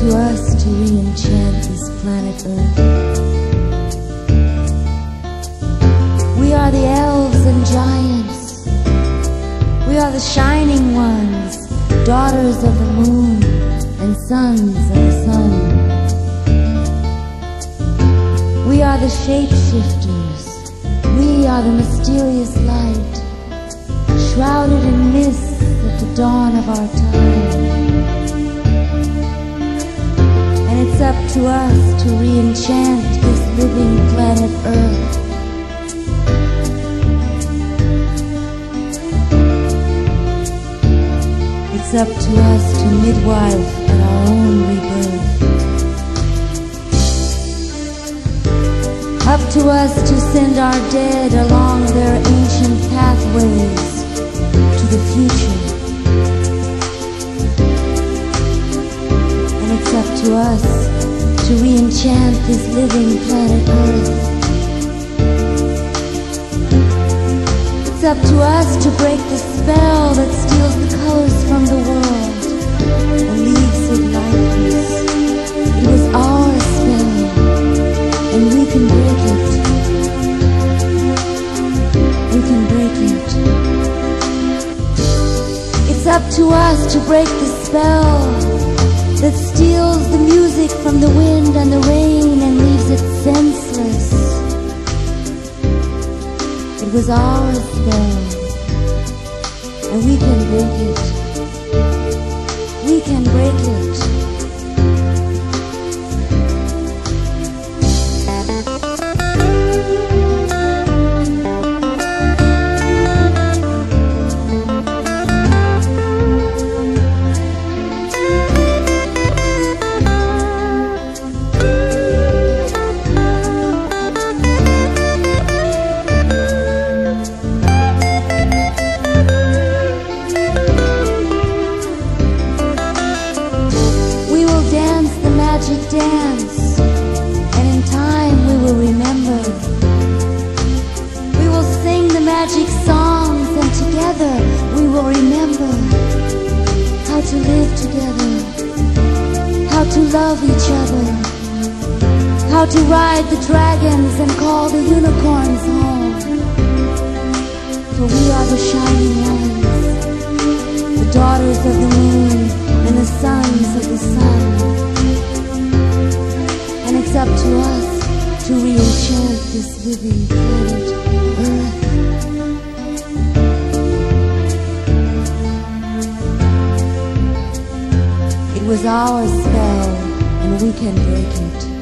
To us to re-enchant this planet Earth. We are the elves and giants. We are the shining ones, daughters of the moon and sons of the sun. We are the shapeshifters. We are the mysterious light, shrouded in mist at the dawn of our time. It's up to us to re-enchant this living planet Earth. It's up to us to midwife at our own rebirth. Up to us to send our dead along their ancient pathways to re-enchant this living planet Earth. It's up to us to break the spell that steals the colors from the world and leaves it lifeless. It was our spell, and we can break it. We can break it. It's up to us to break the spell It was our spell, and we can break it. We can break it. Remember how to live together, how to love each other, how to ride the dragons and call the unicorns home. For we are the shining ones, the daughters of the moon and the sons of the sun. And it's up to us to re-enchant this living planet Was our spell, and we can break it.